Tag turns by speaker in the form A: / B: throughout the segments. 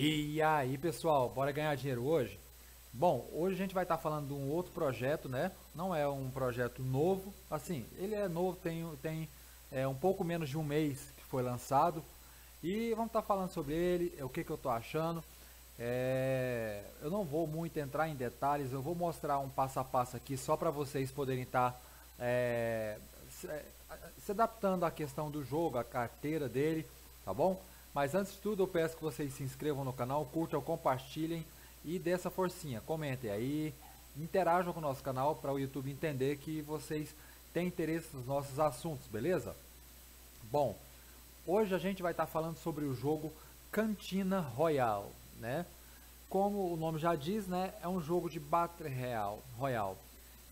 A: E aí, pessoal, bora ganhar dinheiro hoje? Bom, hoje a gente vai estar falando de um outro projeto, né? Não é um projeto novo, assim, ele é novo, tem, tem é, um pouco menos de um mês que foi lançado. E vamos estar falando sobre ele, o que, que eu estou achando. É, eu não vou muito entrar em detalhes, eu vou mostrar um passo a passo aqui só para vocês poderem estar é, se, é, se adaptando à questão do jogo, a carteira dele, tá bom? Mas antes de tudo eu peço que vocês se inscrevam no canal, curtam, compartilhem e dê essa forcinha, comentem aí, interajam com o nosso canal para o YouTube entender que vocês têm interesse nos nossos assuntos, beleza? Bom, hoje a gente vai estar falando sobre o jogo Cantina Royal né? Como o nome já diz, né, é um jogo de Battle Royale. Royal.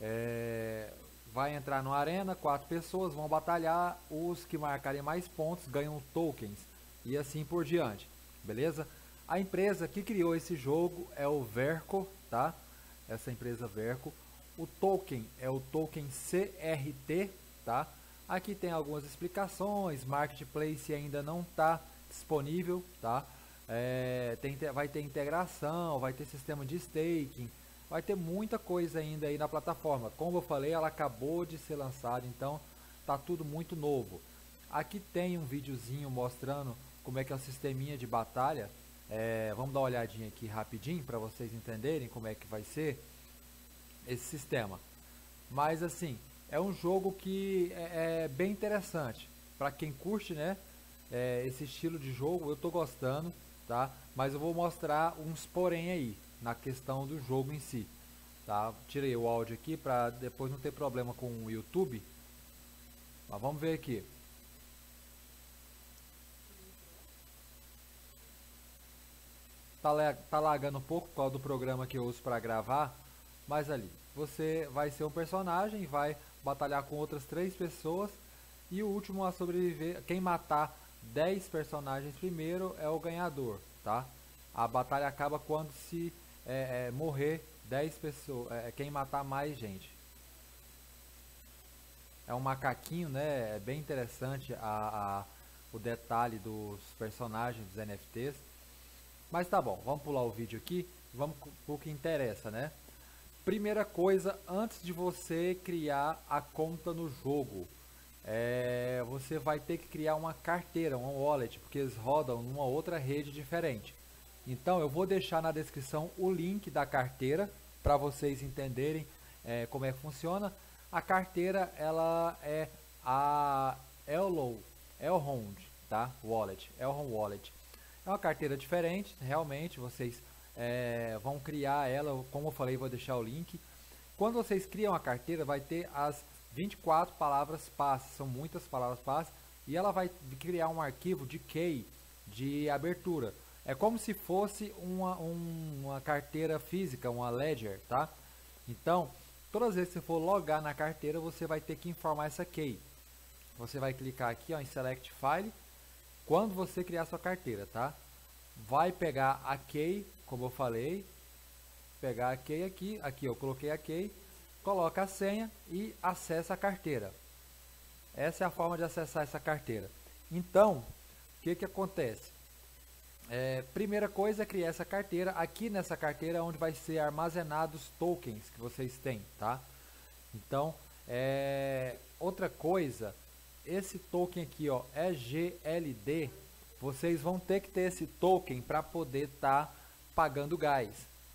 A: É, vai entrar no arena, quatro pessoas vão batalhar, os que marcarem mais pontos ganham tokens e assim por diante, beleza? A empresa que criou esse jogo é o Verco, tá? Essa empresa Verco. O token é o token CRT, tá? Aqui tem algumas explicações, Marketplace ainda não está disponível, tá? É, tem, vai ter integração, vai ter sistema de staking, vai ter muita coisa ainda aí na plataforma. Como eu falei, ela acabou de ser lançada, então tá tudo muito novo. Aqui tem um videozinho mostrando como é que é o sisteminha de batalha. É, vamos dar uma olhadinha aqui rapidinho para vocês entenderem como é que vai ser esse sistema. Mas assim, é um jogo que é, é bem interessante para quem curte, né? É, esse estilo de jogo, eu estou gostando tá? Mas eu vou mostrar uns porém aí na questão do jogo em si, tá? Tirei o áudio aqui para depois não ter problema com o YouTube. Mas vamos ver aqui. Tá, tá lagando um pouco por causa do programa que eu uso para gravar, mas ali você vai ser um personagem, vai batalhar com outras três pessoas e o último a sobreviver, quem matar 10 personagens primeiro é o ganhador, tá? A batalha acaba quando se é, é, morrer 10 pessoas, é, quem matar mais gente. É um macaquinho, né? É bem interessante a, a, o detalhe dos personagens dos NFTs. Mas tá bom, vamos pular o vídeo aqui, vamos o que interessa, né? Primeira coisa, antes de você criar a conta no jogo, é, você vai ter que criar uma carteira, um wallet, porque eles rodam numa outra rede diferente. Então eu vou deixar na descrição o link da carteira para vocês entenderem é, como é que funciona. A carteira ela é a Ellow, Elrond, tá? Wallet, Elrond Wallet. É uma carteira diferente, realmente vocês é, vão criar ela, como eu falei, vou deixar o link. Quando vocês criam a carteira, vai ter as 24 palavras passe, são muitas palavras passe, e ela vai criar um arquivo de key de abertura. É como se fosse uma, um, uma carteira física, uma ledger, tá? Então, todas as vezes que você for logar na carteira, você vai ter que informar essa key. Você vai clicar aqui ó, em Select File, quando você criar sua carteira, tá? Vai pegar a key, como eu falei, pegar a key aqui, aqui eu coloquei a key, coloca a senha e acessa a carteira. Essa é a forma de acessar essa carteira. Então, o que, que acontece? É, primeira coisa é criar essa carteira. Aqui nessa carteira é onde vai ser armazenados tokens que vocês têm, tá? Então, é, outra coisa, esse token aqui, ó, EGLD, vocês vão ter que ter esse token para poder estar tá pagando gás.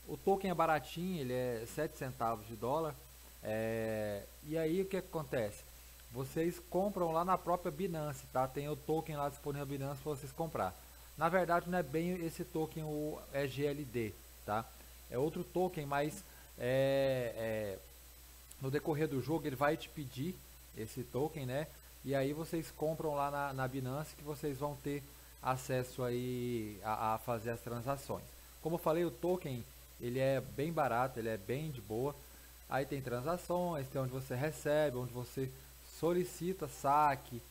A: O token é baratinho, ele é 7 centavos de dólar. É, e aí o que acontece? Vocês compram lá na própria Binance, tá? Tem o token lá disponível na Binance para vocês comprar. Na verdade não é bem esse token o EGLD, tá? É outro token, mas é, é, no decorrer do jogo ele vai te pedir esse token, né? E aí vocês compram lá na, na Binance que vocês vão ter acesso aí a, a fazer as transações. Como eu falei, o token ele é bem barato, ele é bem de boa. Aí tem transações, tem onde você recebe, onde você solicita saque.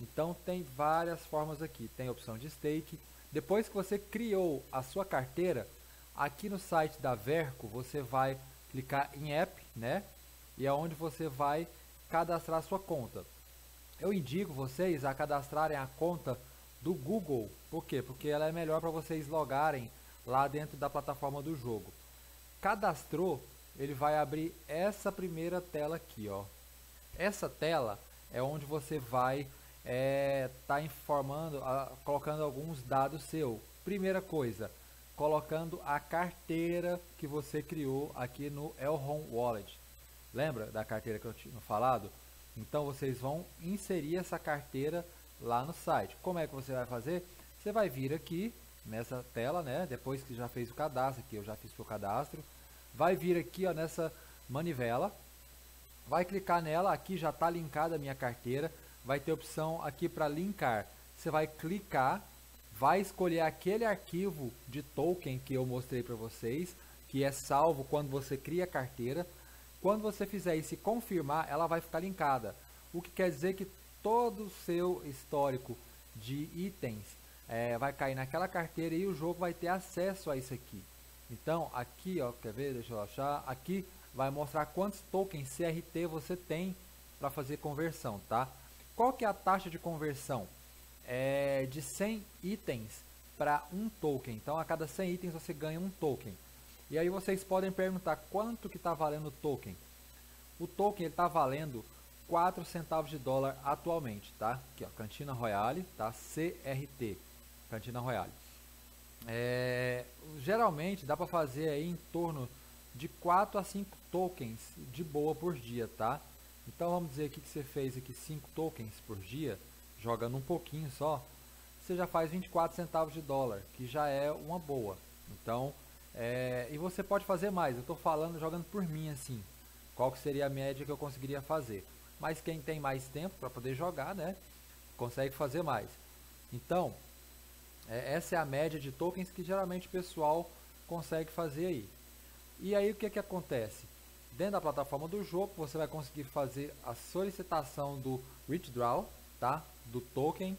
A: Então tem várias formas aqui. Tem a opção de stake. Depois que você criou a sua carteira, aqui no site da Verco você vai clicar em app, né? E é onde você vai cadastrar a sua conta. Eu indico vocês a cadastrarem a conta do Google. Por quê? Porque ela é melhor para vocês logarem lá dentro da plataforma do jogo. Cadastrou, ele vai abrir essa primeira tela aqui, ó. Essa tela é onde você vai é, tá informando, a, colocando alguns dados seu. Primeira coisa, colocando a carteira que você criou aqui no Elron Wallet. Lembra da carteira que eu tinha falado? Então vocês vão inserir essa carteira lá no site. Como é que você vai fazer? Você vai vir aqui nessa tela, né? Depois que já fez o cadastro, aqui eu já fiz o cadastro, vai vir aqui ó, nessa manivela, vai clicar nela, aqui já está linkada a minha carteira, vai ter opção aqui para linkar. Você vai clicar, vai escolher aquele arquivo de token que eu mostrei para vocês, que é salvo quando você cria a carteira. Quando você fizer isso e confirmar, ela vai ficar linkada. O que quer dizer que todo o seu histórico de itens é, vai cair naquela carteira e o jogo vai ter acesso a isso aqui. Então, aqui, ó, quer ver? Deixa eu achar. Aqui vai mostrar quantos tokens CRT você tem para fazer conversão, tá? Qual que é a taxa de conversão? É de 100 itens para um token. Então, a cada 100 itens você ganha um token. E aí vocês podem perguntar quanto que está valendo o token. O token está valendo 4 centavos de dólar atualmente, tá? Aqui, ó, Cantina Royale, tá? CRT, Cantina Royale. É, geralmente dá para fazer aí em torno de 4 a 5 tokens de boa por dia, tá? Então vamos dizer aqui que você fez aqui 5 tokens por dia, jogando um pouquinho só, você já faz 24 centavos de dólar, que já é uma boa. Então, é, e você pode fazer mais, eu estou falando jogando por mim assim, qual que seria a média que eu conseguiria fazer. Mas quem tem mais tempo para poder jogar, né, consegue fazer mais. Então, é, essa é a média de tokens que geralmente o pessoal consegue fazer aí. E aí o que, que acontece? Dentro da plataforma do jogo, você vai conseguir fazer a solicitação do withdraw, tá? Do token.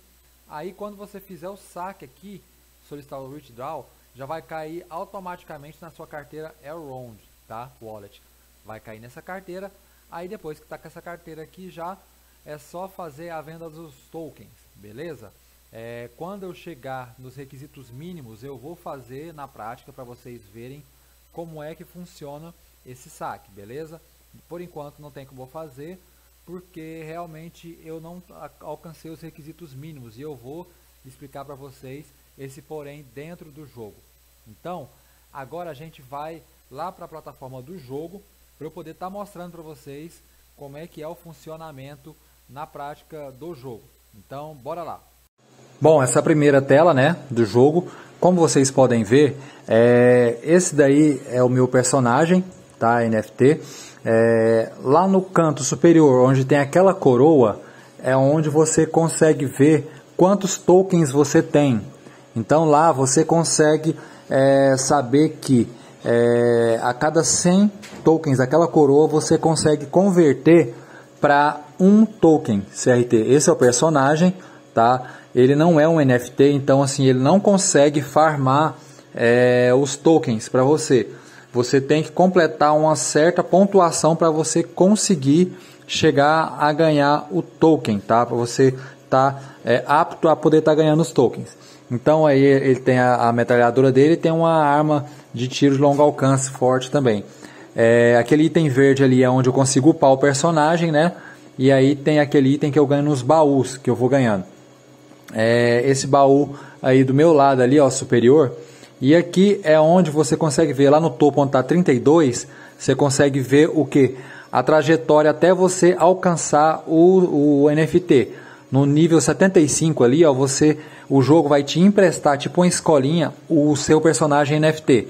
A: Aí quando você fizer o saque aqui, solicitar o withdraw, já vai cair automaticamente na sua carteira Elrond, tá? Wallet. Vai cair nessa carteira. Aí depois que está com essa carteira aqui já é só fazer a venda dos tokens, beleza? É, quando eu chegar nos requisitos mínimos, eu vou fazer na prática para vocês verem como é que funciona esse saque, beleza? Por enquanto não tem como fazer, porque realmente eu não alcancei os requisitos mínimos e eu vou explicar para vocês esse porém dentro do jogo. Então, agora a gente vai lá para a plataforma do jogo para eu poder estar tá mostrando para vocês como é que é o funcionamento na prática do jogo. Então, bora lá. Bom, essa primeira tela né, do jogo, como vocês podem ver, é, esse daí é o meu personagem, tá, NFT. É, lá no canto superior, onde tem aquela coroa, é onde você consegue ver quantos tokens você tem. Então lá você consegue é, saber que é, a cada 100 tokens daquela coroa você consegue converter para um token CRT. Esse é o personagem, tá? ele não é um NFT, então assim ele não consegue farmar é, os tokens para você. Você tem que completar uma certa pontuação para você conseguir chegar a ganhar o token, tá? Para você estar tá, é, apto a poder estar tá ganhando os tokens. Então aí ele tem a, a metralhadora dele, tem uma arma de tiro de longo alcance forte também. É, aquele item verde ali é onde eu consigo upar o personagem, né? E aí tem aquele item que eu ganho nos baús que eu vou ganhando é, esse baú aí do meu lado ali, ó, superior. E aqui é onde você consegue ver, lá no topo onde está 32, você consegue ver o que? A trajetória até você alcançar o, o NFT. No nível 75 ali, ó, você, o jogo vai te emprestar, tipo uma escolinha, o seu personagem NFT.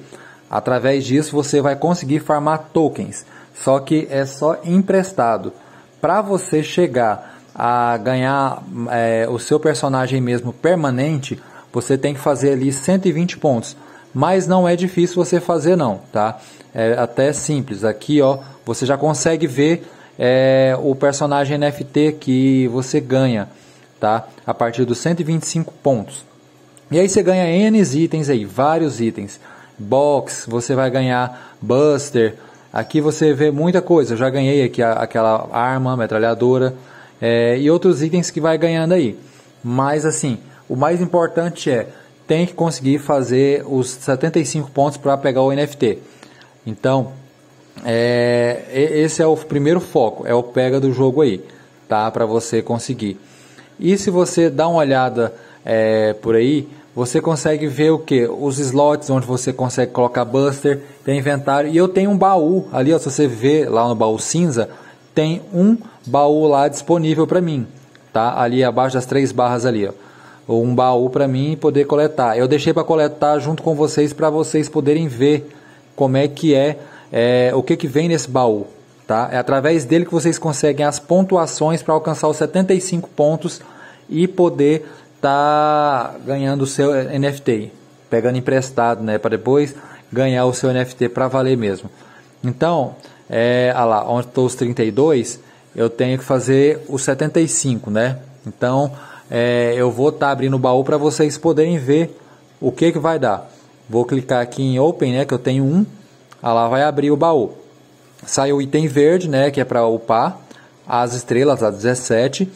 A: Através disso você vai conseguir farmar tokens. Só que é só emprestado. Para você chegar a ganhar é, o seu personagem mesmo permanente, você tem que fazer ali 120 pontos. Mas não é difícil você fazer não, tá? É até simples. Aqui, ó, você já consegue ver é, o personagem NFT que você ganha, tá? A partir dos 125 pontos. E aí você ganha N itens aí, vários itens. Box, você vai ganhar Buster. Aqui você vê muita coisa. Eu já ganhei aqui a, aquela arma, metralhadora é, e outros itens que vai ganhando aí. Mas assim, o mais importante é tem que conseguir fazer os 75 pontos para pegar o NFT. Então, é, esse é o primeiro foco, é o pega do jogo aí, tá? Para você conseguir. E se você dá uma olhada é, por aí, você consegue ver o que? Os slots onde você consegue colocar buster, tem inventário. E eu tenho um baú ali, ó, se você ver lá no baú cinza, tem um baú lá disponível para mim, tá? Ali abaixo das três barras ali, ó. Um baú para mim poder coletar. Eu deixei para coletar junto com vocês para vocês poderem ver como é que é, é, o que que vem nesse baú, tá? É através dele que vocês conseguem as pontuações para alcançar os 75 pontos e poder estar tá ganhando o seu NFT, pegando emprestado, né, para depois ganhar o seu NFT para valer mesmo. Então, é, ah lá, onde estou os 32, eu tenho que fazer os 75, né? Então, é, eu vou estar tá abrindo o baú para vocês poderem ver o que que vai dar. Vou clicar aqui em Open, né, que eu tenho um. Ah lá vai abrir o baú. Sai o item verde, né, que é para upar as estrelas, a 17,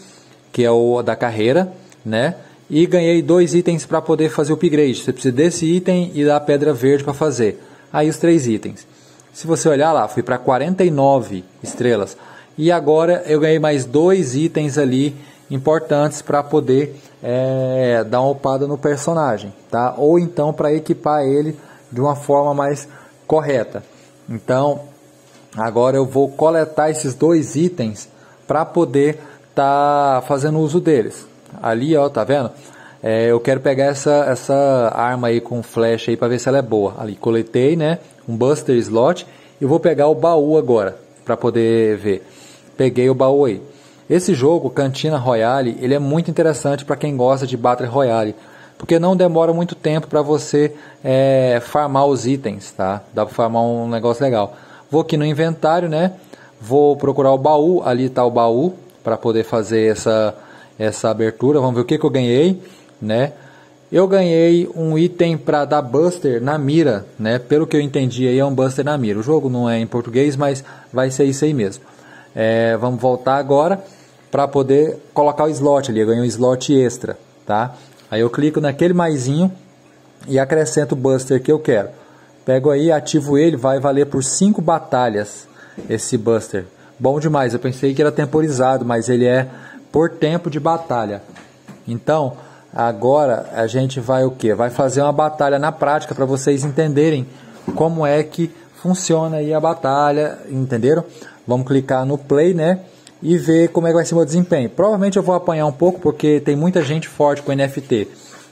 A: que é o da carreira, né? E ganhei dois itens para poder fazer o upgrade. Você precisa desse item e da pedra verde para fazer. Aí os três itens. Se você olhar lá, fui para 49 estrelas. E agora eu ganhei mais dois itens ali importantes para poder é, dar uma upada no personagem, tá? Ou então para equipar ele de uma forma mais correta. Então, agora eu vou coletar esses dois itens para poder estar tá fazendo uso deles. Ali, ó, tá vendo? É, eu quero pegar essa, essa arma aí com flecha aí para ver se ela é boa. Ali, coletei, né? Um Buster Slot. E vou pegar o baú agora para poder ver. Peguei o baú aí. Esse jogo, Cantina Royale, ele é muito interessante para quem gosta de Battle Royale. Porque não demora muito tempo para você é, farmar os itens, tá? Dá para farmar um negócio legal. Vou aqui no inventário, né? Vou procurar o baú. Ali está o baú para poder fazer essa, essa abertura. Vamos ver o que, que eu ganhei né? Eu ganhei um item para dar buster na mira, né? Pelo que eu entendi aí é um buster na mira. O jogo não é em português, mas vai ser isso aí mesmo. É, vamos voltar agora para poder colocar o slot ali. Eu ganhei um slot extra, tá? Aí eu clico naquele maisinho e acrescento o buster que eu quero. Pego aí, ativo ele, vai valer por 5 batalhas esse buster. Bom demais, eu pensei que era temporizado, mas ele é por tempo de batalha. Então, Agora a gente vai o que? Vai fazer uma batalha na prática para vocês entenderem como é que funciona aí a batalha, entenderam? Vamos clicar no play, né? E ver como é que vai ser o meu desempenho. Provavelmente eu vou apanhar um pouco porque tem muita gente forte com NFT.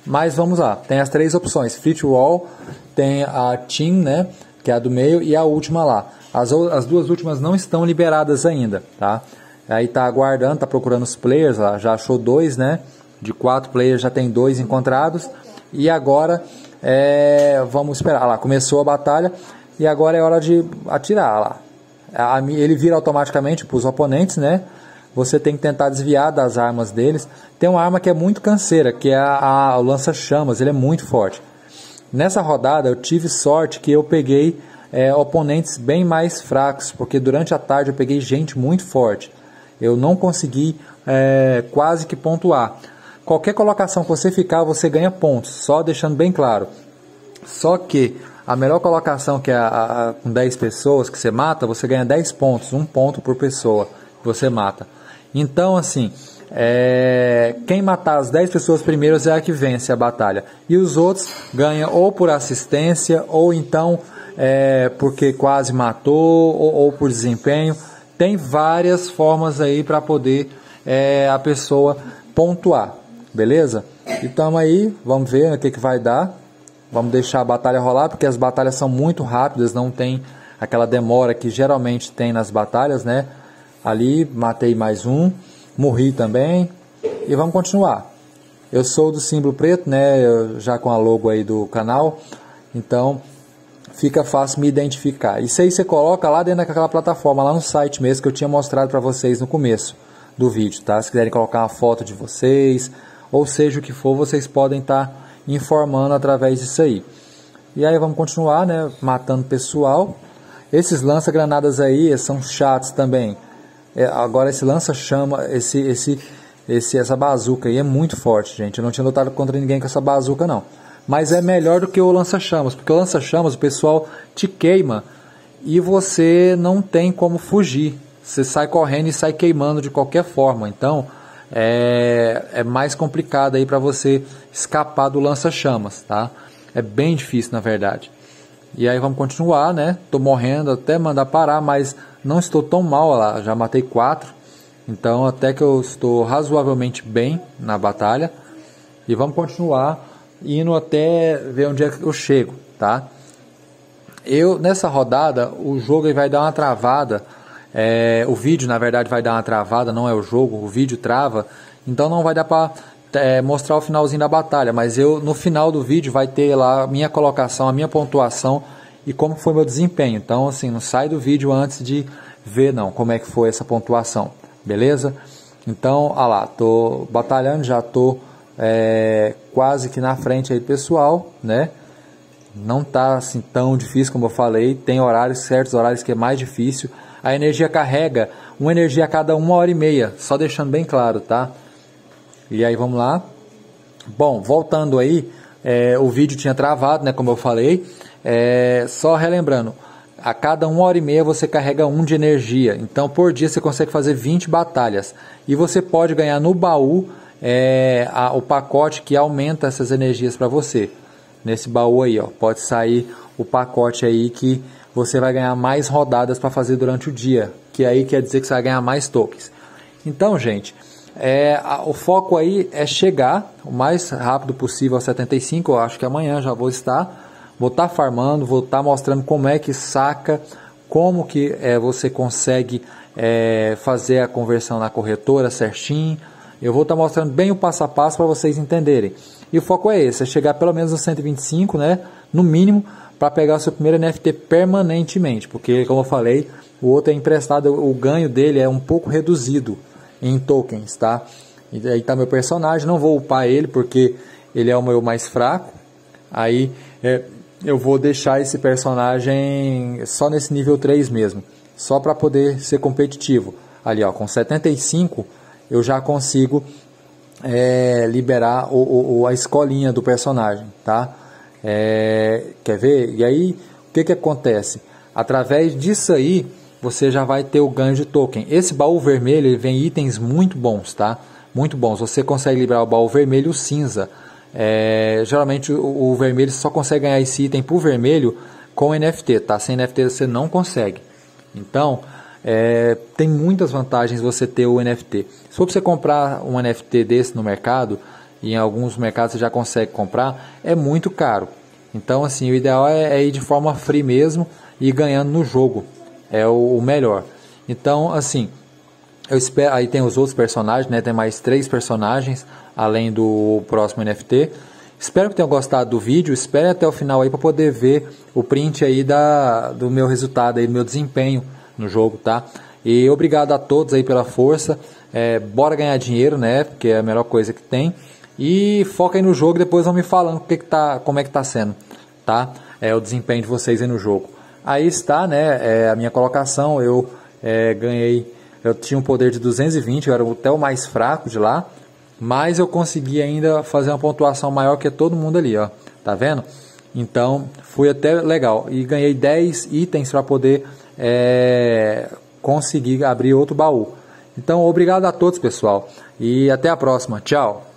A: Mas vamos lá, tem as três opções: Free to All, tem a Team, né? Que é a do meio, e a última lá. As, as duas últimas não estão liberadas ainda, tá? Aí tá aguardando, tá procurando os players, lá, já achou dois, né? de quatro players já tem dois encontrados. E agora é, vamos esperar. Lá, começou a batalha e agora é hora de atirar. Lá. Ele vira automaticamente para os oponentes, né? Você tem que tentar desviar das armas deles. Tem uma arma que é muito canseira, que é a, a lança-chamas. Ele é muito forte. Nessa rodada eu tive sorte que eu peguei é, oponentes bem mais fracos, porque durante a tarde eu peguei gente muito forte. Eu não consegui é, quase que pontuar. Qualquer colocação que você ficar, você ganha pontos, só deixando bem claro. Só que a melhor colocação, que é a, a, com 10 pessoas que você mata, você ganha 10 pontos, um ponto por pessoa que você mata. Então, assim, é, quem matar as 10 pessoas primeiras é a que vence a batalha. E os outros ganham ou por assistência, ou então é, porque quase matou, ou, ou, por desempenho. Tem várias formas aí para poder é, a pessoa pontuar. Beleza? Então aí, vamos ver o que, que vai dar. Vamos deixar a batalha rolar, porque as batalhas são muito rápidas, não tem aquela demora que geralmente tem nas batalhas, né? Ali, matei mais um, morri também. E vamos continuar. Eu sou do símbolo preto, né? já com a logo aí do canal. Então, fica fácil me identificar. Isso aí você coloca lá dentro daquela plataforma, lá no site mesmo que eu tinha mostrado para vocês no começo do vídeo, tá? Se quiserem colocar uma foto de vocês, ou seja o que for, vocês podem estar tá informando através disso aí. E aí vamos continuar, né, matando pessoal. Esses lança-granadas aí são chatos também. É, agora esse lança-chama, esse, esse, esse, essa bazuca aí é muito forte, gente. Eu não tinha lutado contra ninguém com essa bazuca não. mas é melhor do que o lança-chamas, porque o lança-chamas o pessoal te queima e você não tem como fugir. Você sai correndo e sai queimando de qualquer forma. Então é, é mais complicado aí para você escapar do lança-chamas, tá? É bem difícil na verdade. E aí vamos continuar, né? Tô morrendo até mandar parar, mas não estou tão mal lá. Já matei quatro, então até que eu estou razoavelmente bem na batalha. E vamos continuar indo até ver onde é que eu chego, tá? Eu nessa rodada o jogo vai dar uma travada é, o vídeo, na verdade, vai dar uma travada, não é o jogo, o vídeo trava, então não vai dar para é, mostrar o finalzinho da batalha, mas eu no final do vídeo vai ter lá a minha colocação, a minha pontuação e como foi meu desempenho. Então, assim, não sai do vídeo antes de ver não como é que foi essa pontuação, beleza? Então, olha lá, tô batalhando, já tô é, quase que na frente aí, pessoal, né? Não tá assim tão difícil como eu falei, tem horários certos, horários que é mais difícil a energia carrega uma energia a cada uma hora e meia, só deixando bem claro, tá? E aí vamos lá. Bom, voltando aí, é, o vídeo tinha travado, né? Como eu falei. É, só relembrando, a cada uma hora e meia você carrega um de energia. Então por dia você consegue fazer 20 batalhas. E você pode ganhar no baú é, a, o pacote que aumenta essas energias para você. Nesse baú aí, ó, pode sair o pacote aí que você vai ganhar mais rodadas para fazer durante o dia, que aí quer dizer que você vai ganhar mais tokens. Então, gente, é, a, o foco aí é chegar o mais rápido possível aos 75. Eu acho que amanhã já vou estar. Vou estar tá farmando, vou estar tá mostrando como é que saca, como que é, você consegue é, fazer a conversão na corretora certinho. Eu vou estar tá mostrando bem o passo a passo para vocês entenderem. E o foco é esse, é chegar pelo menos aos 125, né? No mínimo, para pegar o seu primeiro NFT permanentemente, porque como eu falei, o outro é emprestado, o ganho dele é um pouco reduzido em tokens, tá? E aí tá meu personagem, não vou upar ele porque ele é o meu mais fraco. Aí é, eu vou deixar esse personagem só nesse nível 3 mesmo, só para poder ser competitivo. Ali ó, com 75 eu já consigo é, liberar o, o, a escolinha do personagem, tá? É, quer ver? E aí, o que, que acontece? Através disso aí, você já vai ter o ganho de token. Esse baú vermelho ele vem itens muito bons, tá? Muito bons. Você consegue liberar o baú vermelho e o cinza. É, geralmente o, o, vermelho só consegue ganhar esse item por vermelho com NFT, tá? Sem NFT você não consegue. Então, é, tem muitas vantagens você ter o NFT. Se for você comprar um NFT desse no mercado, e em alguns mercados você já consegue comprar, é muito caro. Então, assim, o ideal é, é ir de forma free mesmo e ganhando no jogo. É o, o, melhor. Então, assim, eu espero. Aí tem os outros personagens, né? Tem mais três personagens além do próximo NFT. Espero que tenham gostado do vídeo. Espere até o final aí para poder ver o print aí da, do meu resultado aí, do meu desempenho no jogo, tá? E obrigado a todos aí pela força. É, bora ganhar dinheiro, né? Porque é a melhor coisa que tem. E foca aí no jogo, depois vão me falando que que tá, como é que tá sendo, tá? É o desempenho de vocês aí no jogo. Aí está, né, é, a minha colocação, eu é, ganhei, eu tinha um poder de 220, eu era até o mais fraco de lá, mas eu consegui ainda fazer uma pontuação maior que todo mundo ali, ó, tá vendo? Então, foi até legal. E ganhei 10 itens para poder é, conseguir abrir outro baú. Então, obrigado a todos, pessoal. E até a próxima. Tchau.